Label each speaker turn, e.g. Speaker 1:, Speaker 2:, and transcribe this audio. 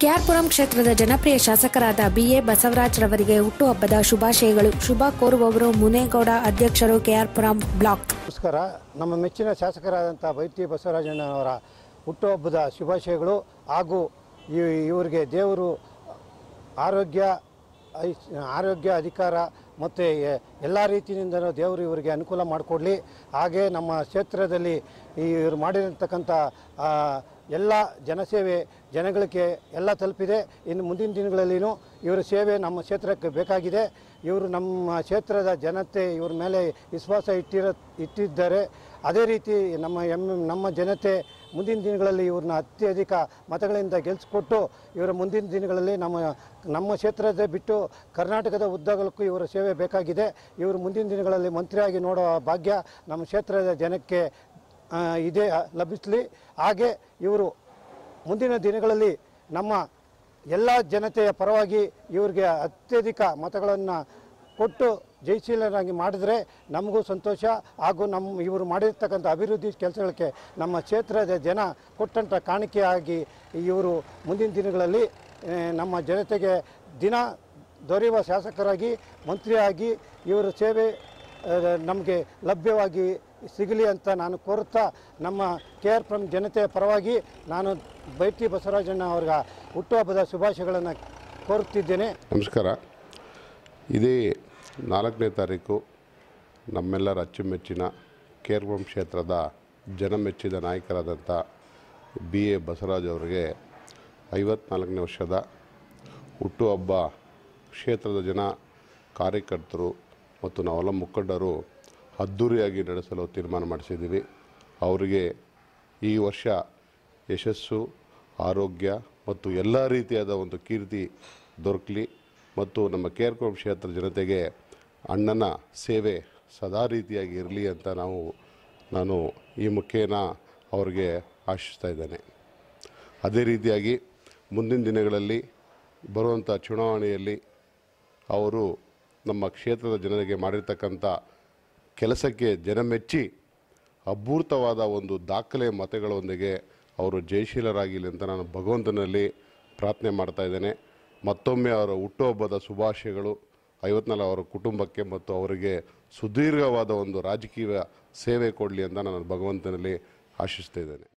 Speaker 1: ಕೆಆರ್ಪುರಂ ಕ್ಷೇತ್ರದ ಜನಪ್ರಿಯ ಶಾಸಕರಾದ ಬಿಎ ಬಸವರಾಜ್ ರವರಿಗೆ ಹುಟ್ಟುಹಬ್ಬದ ಶುಭಾಶಯಗಳು. ಶುಭ ಕೋರುವವರು ಮುನೇಗೌಡ ಅಧ್ಯಕ್ಷರು ಕೆಆರ್ಪುರಂ ಬ್ಲಾಕ್.
Speaker 2: ನಮಸ್ಕಾರ. ನಮ್ಮ ಮೆಚ್ಚಿನ ಶಾಸಕರಾದಂಥ ವೈದ್ಯ ಬಸವರಾಜಣ್ಣವರ ಹುಟ್ಟುಹಬ್ಬದ ಶುಭಾಶಯಗಳು ಹಾಗೂ ಇವರಿಗೆ ದೇವರು ಆರೋಗ್ಯ ಆರೋಗ್ಯ ಅಧಿಕಾರ ಮತ್ತು ಎಲ್ಲ ರೀತಿಯಿಂದಲೂ ದೇವರು ಇವರಿಗೆ ಅನುಕೂಲ ಮಾಡಿಕೊಡಲಿ. ಹಾಗೆ ನಮ್ಮ ಕ್ಷೇತ್ರದಲ್ಲಿ ಇವರು ಮಾಡಿರತಕ್ಕಂಥ ಎಲ್ಲ ಜನಸೇವೆ ಜನಗಳಿಗೆ ಎಲ್ಲ ತಲುಪಿದೆ. ಇನ್ನು ಮುಂದಿನ ದಿನಗಳಲ್ಲಿನೂ ಇವರ ಸೇವೆ ನಮ್ಮ ಕ್ಷೇತ್ರಕ್ಕೆ ಬೇಕಾಗಿದೆ. ಇವರು ನಮ್ಮ ಕ್ಷೇತ್ರದ ಜನತೆ ಇವ್ರ ಮೇಲೆ ವಿಶ್ವಾಸ ಇಟ್ಟಿರ, ಇಟ್ಟಿದ್ದಾರೆ. ಅದೇ ರೀತಿ ನಮ್ಮ ಎಂ ನಮ್ಮ ಜನತೆ ಮುಂದಿನ ದಿನಗಳಲ್ಲಿ ಇವ್ರನ್ನ ಅತ್ಯಧಿಕ ಮತಗಳಿಂದ ಗೆಲ್ಲಿಸ್ಕೊಟ್ಟು ಇವರ ಮುಂದಿನ ದಿನಗಳಲ್ಲಿ ನಮ್ಮ ನಮ್ಮ ಕ್ಷೇತ್ರದ ಬಿಟ್ಟು ಕರ್ನಾಟಕದ ಉದ್ದಗಲಕ್ಕೂ ಇವರ ಸೇವೆ ಬೇಕಾಗಿದೆ. ಇವರು ಮುಂದಿನ ದಿನಗಳಲ್ಲಿ ಮಂತ್ರಿಯಾಗಿ ನೋಡೋ ಭಾಗ್ಯ ನಮ್ಮ ಕ್ಷೇತ್ರದ ಜನಕ್ಕೆ ಇದೆ ಲಭಿಸಲಿ. ಹಾಗೆ ಇವರು ಮುಂದಿನ ದಿನಗಳಲ್ಲಿ ನಮ್ಮ ಎಲ್ಲ ಜನತೆಯ ಪರವಾಗಿ ಇವರಿಗೆ ಅತ್ಯಧಿಕ ಮತಗಳನ್ನು ಕೊಟ್ಟು ಜಯಶೀಲರಾಗಿ ಮಾಡಿದರೆ ನಮಗೂ ಸಂತೋಷ. ಹಾಗೂ ನಮ್ಮ ಇವರು ಮಾಡಿರ್ತಕ್ಕಂಥ ಅಭಿವೃದ್ಧಿ ಕೆಲಸಗಳಿಗೆ ನಮ್ಮ ಕ್ಷೇತ್ರದ ಜನ ಕೊಟ್ಟಂಥ ಕಾಣಿಕೆಯಾಗಿ ಇವರು ಮುಂದಿನ ದಿನಗಳಲ್ಲಿ ನಮ್ಮ ಜನತೆಗೆ ದಿನ ದೊರೆಯುವ ಶಾಸಕರಾಗಿ, ಮಂತ್ರಿಯಾಗಿ ಇವರ ಸೇವೆ ನಮಗೆ ಲಭ್ಯವಾಗಿ ಸಿಗಲಿ ಅಂತ ನಾನು ಕೋರುತ್ತಾ ನಮ್ಮ ಕೆ ಆರ್ ಪ್ರಮ್ ಜನತೆಯ ಪರವಾಗಿ ನಾನು ಬೈಟಿ ಬಸವರಾಜಣ್ಣ ಅವ್ರಿಗೆ ಹುಟ್ಟುಹಬ್ಬದ ಶುಭಾಶಯಗಳನ್ನು ಕೋರುತ್ತಿದ್ದೇನೆ.
Speaker 3: ನಮಸ್ಕಾರ. ಇದೇ ನಾಲ್ಕನೇ ತಾರೀಕು ನಮ್ಮೆಲ್ಲರ ಅಚ್ಚುಮೆಚ್ಚಿನ ಕೇರ್ವಂ ಕ್ಷೇತ್ರದ ಜನಮೆಚ್ಚಿದ ನಾಯಕರಾದಂಥ ಬಿ ಎ ಬಸವರಾಜ್ ಅವರಿಗೆ ಐವತ್ನಾಲ್ಕನೇ ವರ್ಷದ ಹುಟ್ಟುಹಬ್ಬ ಕ್ಷೇತ್ರದ ಜನ ಕಾರ್ಯಕರ್ತರು ಮತ್ತು ನಾವೆಲ್ಲ ಮುಖಂಡರು ಅದ್ಧೂರಿಯಾಗಿ ನಡೆಸಲು ತೀರ್ಮಾನ ಮಾಡಿಸಿದ್ದೀವಿ. ಅವರಿಗೆ ಈ ವರ್ಷ ಯಶಸ್ಸು, ಆರೋಗ್ಯ ಮತ್ತು ಎಲ್ಲ ರೀತಿಯಾದ ಒಂದು ಕೀರ್ತಿ ದೊರಕಲಿ ಮತ್ತು ನಮ್ಮ ಕೇರ್ಕೋಮ್ ಕ್ಷೇತ್ರ ಜನತೆಗೆ ಅಣ್ಣನ ಸೇವೆ ಸದಾ ರೀತಿಯಾಗಿ ಇರಲಿ ಅಂತ ನಾವು, ನಾನು ಈ ಮುಖೇನ ಅವ್ರಿಗೆ ಆಶಿಸ್ತಾ ಇದ್ದೇನೆ. ಅದೇ ರೀತಿಯಾಗಿ ಮುಂದಿನ ದಿನಗಳಲ್ಲಿ ಬರುವಂಥ ಚುನಾವಣೆಯಲ್ಲಿ ಅವರು ನಮ್ಮ ಕ್ಷೇತ್ರದ ಜನರಿಗೆ ಮಾಡಿರ್ತಕ್ಕಂಥ ಕೆಲಸಕ್ಕೆ ಜನಮೆಚ್ಚಿ ಅಭೂರ್ತವಾದ ಒಂದು ದಾಖಲೆ ಮತಗಳೊಂದಿಗೆ ಅವರು ಜಯಶೀಲರಾಗಿಲ್ಲ ಅಂತ ನಾನು ಭಗವಂತನಲ್ಲಿ ಪ್ರಾರ್ಥನೆ ಮಾಡ್ತಾ ಇದ್ದೇನೆ. ಮತ್ತೊಮ್ಮೆ ಅವರ ಹುಟ್ಟುಹಬ್ಬದ ಶುಭಾಶಯಗಳು ಐವತ್ನಾಲ್ ಅವರ ಕುಟುಂಬಕ್ಕೆ ಮತ್ತು ಅವರಿಗೆ ಸುದೀರ್ಘವಾದ ಒಂದು ರಾಜಕೀಯ ಸೇವೆ ಕೊಡಲಿ ಅಂತ ನಾನು ಭಗವಂತನಲ್ಲಿ ಆಶಿಸ್ತಾ ಇದ್ದೇನೆ.